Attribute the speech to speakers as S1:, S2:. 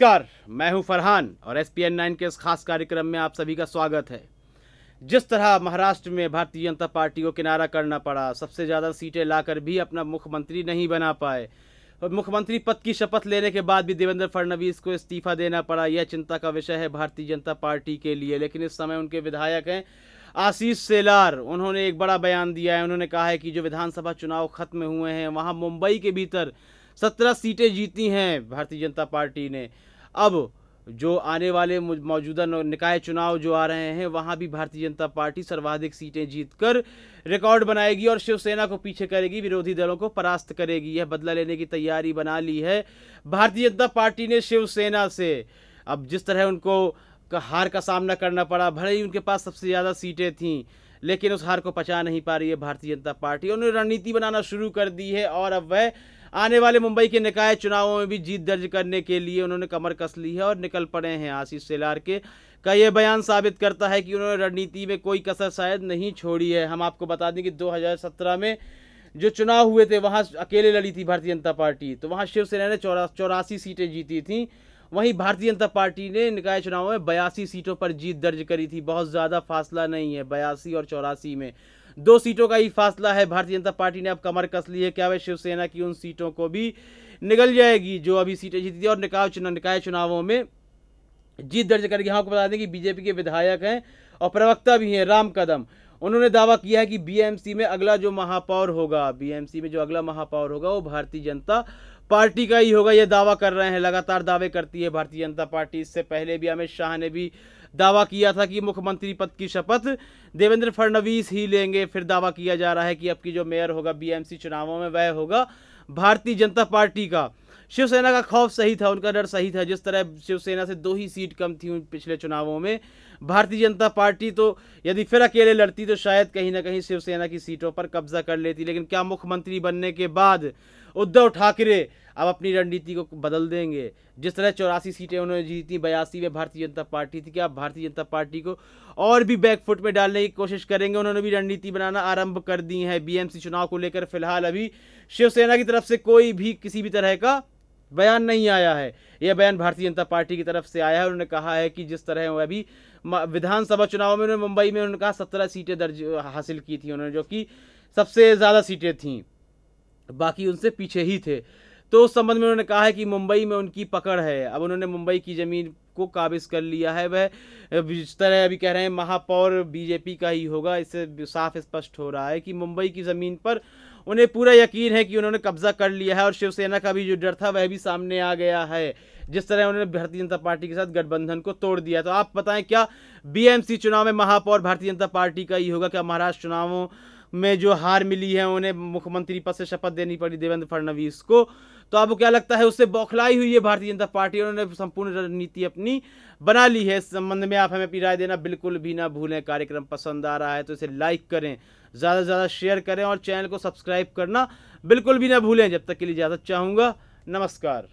S1: नमस्कार, मैं हूँ फरहान और एस पी एन नाइन के इस खास कार्यक्रम में आप सभी का स्वागत है। जिस तरह महाराष्ट्र में भारतीय जनता पार्टी को किनारा करना पड़ा, सबसे ज़्यादा सीटें लाकर भी अपना मुख्यमंत्री नहीं बना पाए। और मुख्यमंत्री पद की शपथ लेने के बाद भी देवेंद्र फडणवीस को इस्तीफा देना पड़ा, यह चिंता का विषय है भारतीय जनता पार्टी के लिए। लेकिन इस समय उनके विधायक हैं आशीष सेलार, उन्होंने एक बड़ा बयान दिया है। उन्होंने कहा है कि जो विधानसभा चुनाव खत्म हुए हैं, वहाँ मुंबई के भीतर सत्रह सीटें जीती हैं भारतीय जनता पार्टी ने। अब जो आने वाले मौजूदा निकाय चुनाव जो आ रहे हैं, वहाँ भी भारतीय जनता पार्टी सर्वाधिक सीटें जीतकर रिकॉर्ड बनाएगी और शिवसेना को पीछे करेगी, विरोधी दलों को परास्त करेगी। यह बदला लेने की तैयारी बना ली है भारतीय जनता पार्टी ने शिवसेना से। अब जिस तरह उनको हार का सामना करना पड़ा, भले ही उनके पास सबसे ज़्यादा सीटें थीं लेकिन उस हार को पचा नहीं पा रही है भारतीय जनता पार्टी। उन्होंने रणनीति बनाना शुरू कर दी है और अब वह आने वाले मुंबई के निकाय चुनावों में भी जीत दर्ज करने के लिए उन्होंने कमर कस ली है और निकल पड़े हैं आशीष सेलार के। का यह बयान साबित करता है कि उन्होंने रणनीति में कोई कसर शायद नहीं छोड़ी है। हम आपको बता दें कि 2017 में जो चुनाव हुए थे, वहाँ अकेले लड़ी थी भारतीय जनता पार्टी। तो वहाँ शिवसेना ने चौरा, चौरासी सीटें जीती थी। वहीं भारतीय जनता पार्टी ने निकाय चुनाव में बयासी सीटों पर जीत दर्ज करी थी। बहुत ज़्यादा फासला नहीं है, बयासी और चौरासी में। दो सीटों का ही फासला है। भारतीय जनता पार्टी ने अब कमर कस ली है। क्या वह शिवसेना की उन सीटों को भी निगल जाएगी जो अभी सीटें जीती थी और निकाय चुनाव निकाय चुनावों में जीत दर्ज करेगी। हाँ आपको बता दें कि बीजेपी के विधायक हैं और प्रवक्ता भी हैं राम कदम। उन्होंने दावा किया है कि बीएमसी में अगला जो महापौर होगा बीएमसी में जो अगला महापौर होगा, वो भारतीय जनता पार्टी का ही होगा, ये दावा कर रहे हैं। लगातार दावे करती है भारतीय जनता पार्टी। इससे पहले भी अमित शाह ने भी दावा किया था कि मुख्यमंत्री पद की शपथ देवेंद्र फडणवीस ही लेंगे। फिर दावा किया जा रहा है कि अब की जो मेयर होगा बीएमसी चुनावों में वह होगा भारतीय जनता पार्टी का। शिवसेना का खौफ सही था, उनका डर सही था। जिस तरह शिवसेना से दो ही सीट कम थी पिछले चुनावों में, भारतीय जनता पार्टी तो यदि फिर अकेले लड़ती तो शायद कहीं ना कहीं शिवसेना की सीटों पर कब्जा कर लेती। लेकिन क्या मुख्यमंत्री बनने के बाद उद्धव ठाकरे अब अपनी रणनीति को बदल देंगे? जिस तरह चौरासी सीटें उन्होंने जीती, बयासी में भारतीय जनता पार्टी थी, क्या भारतीय जनता पार्टी को और भी बैकफुट में डालने की कोशिश करेंगे? उन्होंने भी रणनीति बनाना आरंभ कर दी है। बीएमसी चुनाव को लेकर फ़िलहाल अभी शिवसेना की तरफ़ से कोई भी किसी भी तरह का बयान नहीं आया है। यह बयान भारतीय जनता पार्टी की तरफ़ से आया है उन्होंने कहा है कि जिस तरह वह अभी विधानसभा चुनाव में उन्होंने मुंबई में उन्होंने कहा सत्रह सीटें दर्ज हासिल की थी उन्होंने, जो कि सबसे ज़्यादा सीटें थीं। बाकी उनसे पीछे ही थे। तो उस संबंध में उन्होंने कहा है कि मुंबई में उनकी पकड़ है। अब उन्होंने मुंबई की ज़मीन को काबिज कर लिया है। वह जिस तरह अभी कह रहे हैं, महापौर बीजेपी का ही होगा। इससे साफ़ स्पष्ट हो रहा है कि मुंबई की ज़मीन पर उन्हें पूरा यकीन है कि उन्होंने कब्जा कर लिया है और शिवसेना का भी जो डर था, वह भी सामने आ गया है। जिस तरह उन्होंने भारतीय जनता पार्टी के साथ गठबंधन को तोड़ दिया तो आप बताएँ क्या बीएमसी चुनाव में महापौर भारतीय जनता पार्टी का ही होगा? क्या महाराष्ट्र चुनावों में जो हार मिली है, उन्हें मुख्यमंत्री पद से शपथ देनी पड़ी देवेंद्र फडणवीस को। तो आपको क्या लगता है, उससे बौखलाई हुई है भारतीय जनता पार्टी उन्होंने संपूर्ण रणनीति अपनी बना ली है? इस संबंध में आप हमें अपनी राय देना बिल्कुल भी ना भूलें। कार्यक्रम पसंद आ रहा है तो इसे लाइक करें, ज़्यादा से ज़्यादा शेयर करें और चैनल को सब्सक्राइब करना बिल्कुल भी ना भूलें। जब तक के लिए इजाज़त चाहूँगा। नमस्कार।